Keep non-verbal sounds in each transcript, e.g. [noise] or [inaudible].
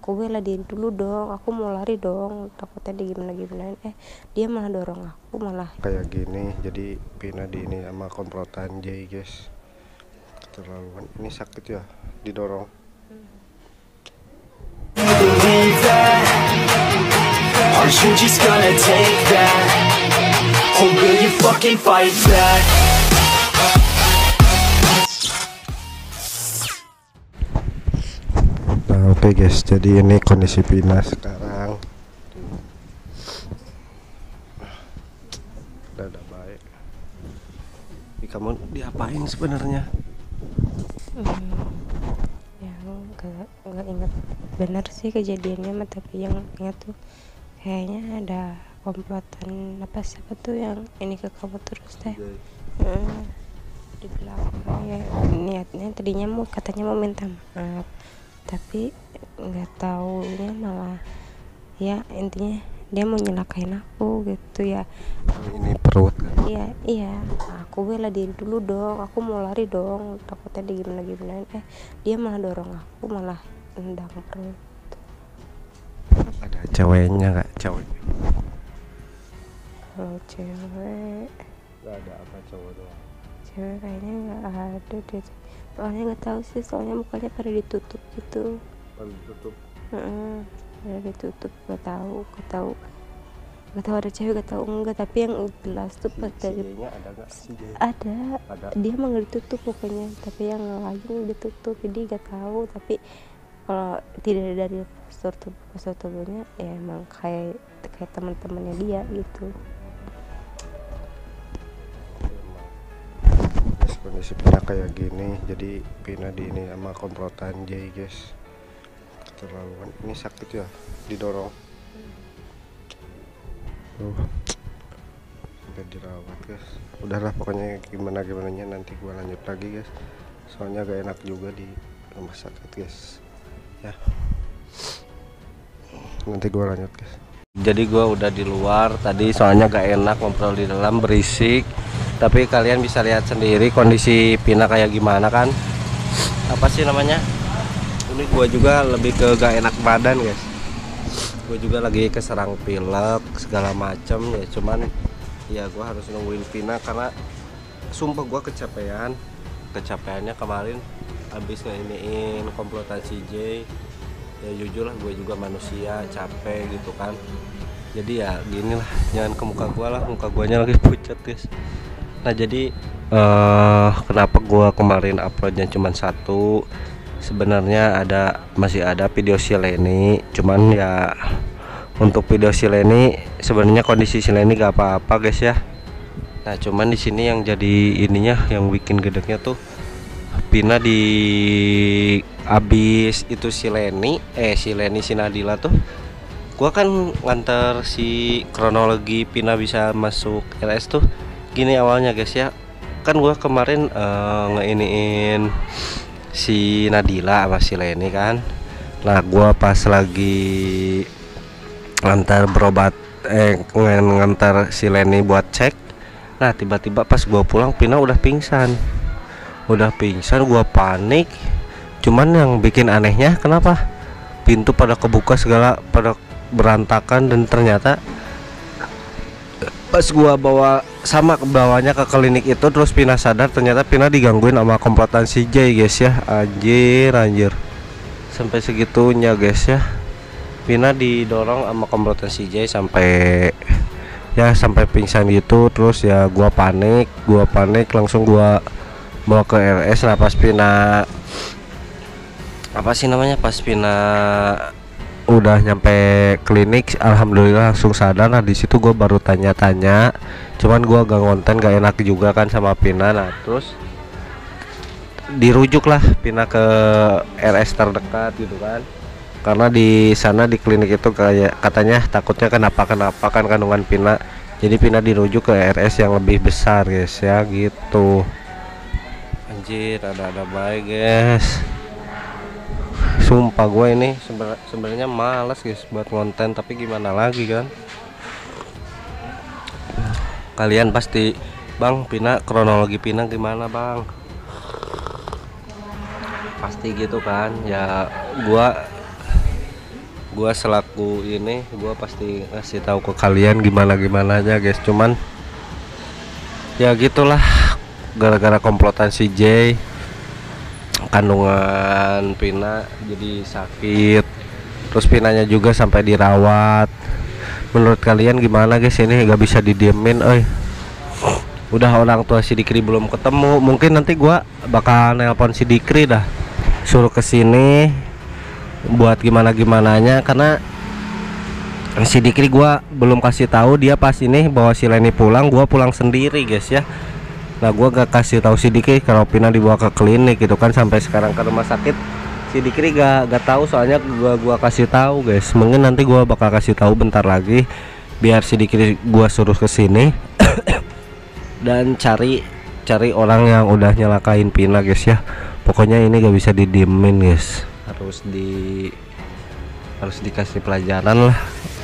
aku belain dulu dong aku mau lari dong takutnya dia gimana gimana eh dia malah dorong aku malah kayak gini jadi Pina di ini sama komplotan J guys keterlaluan ini sakit ya didorong believe that? Are you just gonna take that? Or will you fucking fight back? Oke guys. Jadi ini kondisi Pina sekarang. Udah udah baik. Ih, kamu diapain sebenarnya? Yang nggak nggak inget bener sih kejadiannya tapi yang ingat tuh kayaknya ada komplotan apa siapa tuh yang ini ke kamu terus teh? Heeh. di belakang ya. Niatnya tadinya mau katanya mau minta maaf tapi nggak taunya malah ya intinya dia mau nyelakain aku gitu ya. Ini perut. Kan iya iya. Aku bela diri dulu dong aku mau lari dong. Takutnya dia gimana gimana eh dia malah dorong aku malah endang perut. Ada ceweknya kak cewek. Kalau cewek nggak ada apa cowok doang. cewek kayaknya nggak ada deh. Soalnya nggak tahu sih soalnya mukanya pada ditutup gitu. Paling tutup Heeh, pada ditutup gak tahu gak tahu. Gak tahu ada cewek gak tahu enggak. Tapi yang jelas tuh pas dari ada si J ada. Ada. Dia emang gak ditutup pokoknya. Tapi yang lain ditutup. Jadi gak tahu. Tapi kalau tidak dari postur tubuh postur tubuhnya ya emang kayak kayak teman-temannya dia gitu kondisi Pina kayak gini jadi Pina di ini sama komplotan J guys. Keterlaluan ini sakit ya didorong. Tuh sampai dirawat guys. Udahlah pokoknya gimana gimana nanti gua lanjut lagi guys. Soalnya gak enak juga di rumah sakit guys. Ya. Nanti gua lanjut guys. Jadi gua udah di luar tadi soalnya gak enak ngobrol di dalam berisik tapi kalian bisa lihat sendiri kondisi Pina kayak gimana kan? Apa sih namanya? Ini gua juga lebih ke gak enak badan guys. Gue juga lagi keserang pilek segala macem ya. Cuman ya gua harus nungguin Pina karena sumpah gua kecapean. Kecapeannya kemarin habis ngeiniin komplotan CJ ya jujur lah gue juga manusia capek gitu kan. Jadi ya gini lah jangan ke muka gua lah. Muka guanya lagi pucat guys nah jadi eh kenapa gua kemarin uploadnya cuma satu? Sebenarnya ada masih ada video si Leni cuman ya untuk video si Leni sebenarnya kondisi si Leni gak apa-apa guys ya. Nah cuman di sini yang jadi ininya yang bikin gedeknya tuh Pina di abis itu si Leni eh si Leni si Nadila tuh gua kan nganter si kronologi Pina bisa masuk LS tuh gini awalnya guys ya. Kan gua kemarin eh, ngeiniin si Nadila sama si Leni kan? Nah gua pas lagi ngantar berobat eh ngan- ngantar si Leni buat cek nah tiba-tiba pas gua pulang Pina udah pingsan. Udah pingsan gua panik. Cuman yang bikin anehnya kenapa? Pintu pada kebuka segala pada berantakan dan ternyata pas gua bawa sama ke bawanya ke klinik itu terus Pina sadar ternyata Pina digangguin sama komplotan si J guys ya. Anjir anjir. Sampai segitunya guys ya. Pina didorong sama komplotan si J sampai ya sampai pingsan gitu. Terus ya gua panik gua panik langsung gua bawa ke RS nah pas Pina apa sih namanya? Pas Pina udah nyampe klinik alhamdulillah langsung sadar. Nah di situ gue baru tanya-tanya cuman gua gak ngonten gak enak juga kan sama Pina. Nah terus dirujuk lah Pina ke RS terdekat gitu kan. Karena di sana di klinik itu kayak katanya takutnya kenapa kenapa kan kandungan Pina. Jadi Pina dirujuk ke RS yang lebih besar guys ya gitu. Anjir ada ada baik guys sumpah gue ini sebenarnya malas guys buat konten tapi gimana lagi kan? Kalian pasti bang Pina kronologi Pina gimana bang? Pasti gitu kan ya gua gua selaku ini gua pasti ngasih tahu ke kalian gimana gimana aja guys. Cuman ya gitulah gara-gara komplotan si J kandungan Pina jadi sakit. Terus Pinanya juga sampai dirawat. Menurut kalian gimana guys? Ini gak bisa didiemin oi udah orang tua si Dikri belum ketemu. Mungkin nanti gua bakal nelpon si Dikri dah. Suruh ke sini buat gimana gimananya karena si Dikri gua belum kasih tahu dia pas ini bawa si Leni pulang gua pulang sendiri guys ya nah gua gak kasih tahu si Dikri kalau Pina dibawa ke klinik gitu kan sampai sekarang ke rumah sakit. Si Dikri gak gak tahu soalnya gua gua kasih tahu guys. Mungkin nanti gua bakal kasih tahu bentar lagi biar si Dikri gua suruh ke sini [coughs] dan cari cari orang yang udah nyelakain Pina guys ya. Pokoknya ini gak bisa didiemin guys. Harus di harus dikasih pelajaran lah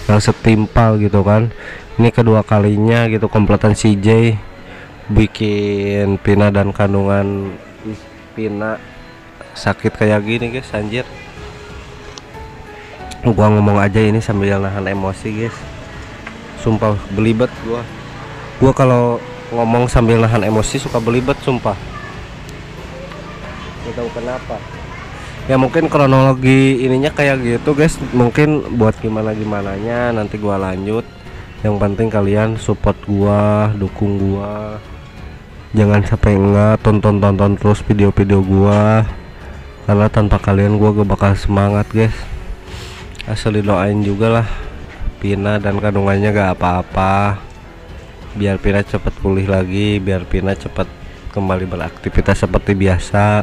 yang setimpal gitu kan. Ini kedua kalinya gitu kompletan CJ bikin Pina dan kandungan Pina sakit kayak gini guys anjir. Gua ngomong aja ini sambil nahan emosi guys. Sumpah belibet gua. Gua kalau ngomong sambil nahan emosi suka belibet sumpah. Gak tahu kenapa. Ya mungkin kronologi ininya kayak gitu guys. Mungkin buat gimana gimananya nanti gua lanjut. Yang penting kalian support gua dukung gua jangan sampai enggak tonton tonton terus video-video gua. Karena tanpa kalian gua gak bakal semangat guys. Asal doain juga lah. Pina dan kandungannya gak apa-apa. Biar Pina cepat pulih lagi biar Pina cepat kembali beraktivitas seperti biasa.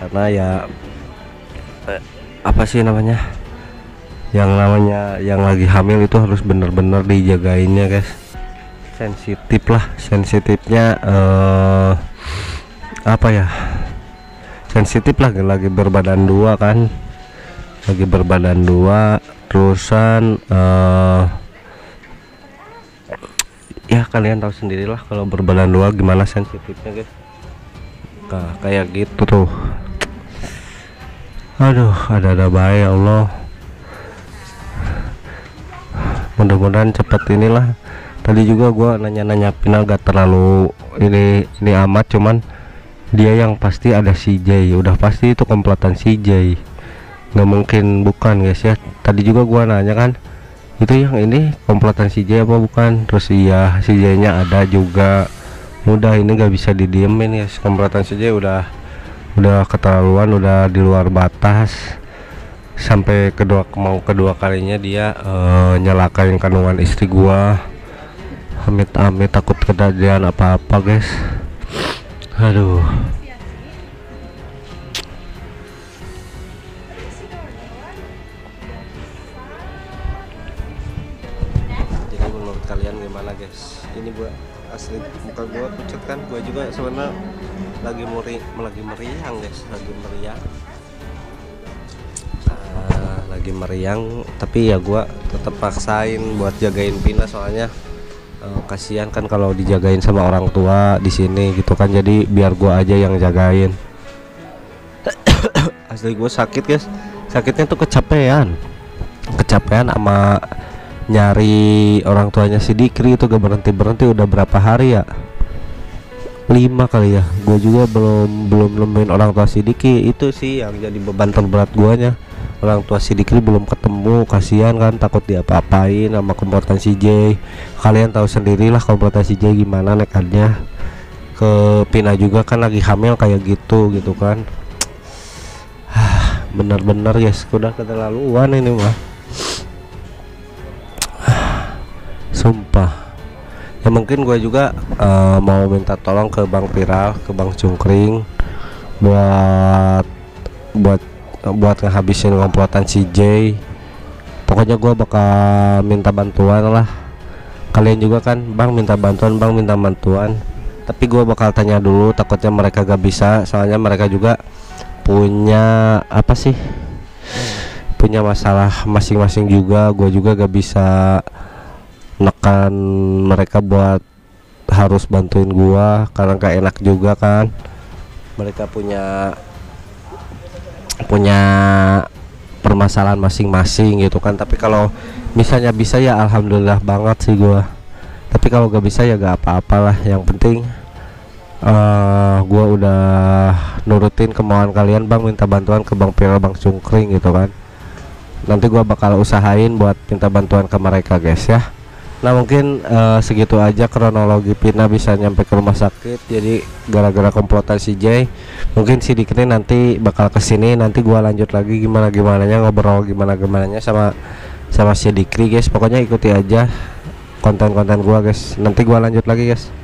Karena ya eh, apa sih namanya? Yang namanya yang lagi hamil itu harus bener-bener dijagainnya guys sensitif lah sensitifnya eh apa ya? Sensitif lah lagi berbadan dua kan? Lagi berbadan dua terusan eh ya kalian tahu sendirilah kalau berbadan dua gimana sensitifnya guys. Nah, kayak gitu tuh. Aduh ada-ada baik ya Allah. Mudah-mudahan cepat inilah tadi juga gua nanya-nanya final gak terlalu ini ini amat cuman dia yang pasti ada CJ udah pasti itu kompletan CJ nggak mungkin bukan guys ya. Tadi juga gua nanya kan itu yang ini kompletan CJ apa bukan? Terus iya CJ nya ada juga. Udah ini gak bisa didiemin ya kompletan CJ udah udah keterlaluan udah di luar batas. Sampai kedua mau kedua kalinya dia uh, nyelakain kandungan istri gua amit-amit takut kejadian apa-apa guys. Aduh. Jadi menurut kalian gimana guys? Ini gua asli muka gua pucat kan? Gua juga sebenarnya lagi meri lagi meriang guys. Lagi meriang. Ah, lagi meriang. Tapi ya gua tetap paksain buat jagain Pina soalnya eh, kasihan kan kalau dijagain sama orang tua di sini gitu kan jadi biar gua aja yang jagain. [coughs] Asli gue sakit guys. Sakitnya tuh kecapean. Kecapean sama nyari orang tuanya si Dikri itu gak berhenti berhenti udah berapa hari ya? Lima kali ya. Gue juga belum belum nemuin orang tua si Diki. Itu sih yang jadi beban terberat guanya orang tua si Dikri belum ketemu kasihan kan takut diapa-apain sama komplotan si J. Kalian tahu sendirilah komplotan si J gimana nekatnya ke Pina juga kan lagi hamil kayak gitu gitu kan. Bener-bener guys udah keterlaluan ini mah sumpah. Ya mungkin gue juga eh, mau minta tolong ke Bang Viral ke Bang Cungkring buat buat buat ngehabisin komplotan CJ pokoknya gue bakal minta bantuan lah. Kalian juga kan Bang minta bantuan Bang minta bantuan. Tapi gue bakal tanya dulu takutnya mereka gak bisa. Soalnya mereka juga punya apa sih punya masalah masing-masing juga. Gue juga gak bisa nekan mereka buat harus bantuin gua karena gak enak juga kan. Mereka punya punya permasalahan masing-masing gitu kan. Tapi kalau misalnya bisa ya alhamdulillah banget sih gua. Tapi kalau gak bisa ya gak apa-apalah. Yang penting eh gua udah nurutin kemauan kalian bang. Minta bantuan ke bang Pira bang Cungkring gitu kan. Nanti gua bakal usahain buat minta bantuan ke mereka guys ya Nah mungkin eh, segitu aja kronologi Pina bisa nyampe ke rumah sakit. Jadi gara-gara komplotan si Jay mungkin si Dikri nanti bakal ke sini nanti gua lanjut lagi gimana gimana nya ngobrol gimana gimana nya sama sama si Dikri guys. Pokoknya ikuti aja konten-konten gua guys. Nanti gua lanjut lagi guys